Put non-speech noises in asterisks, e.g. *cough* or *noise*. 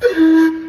Thank *laughs*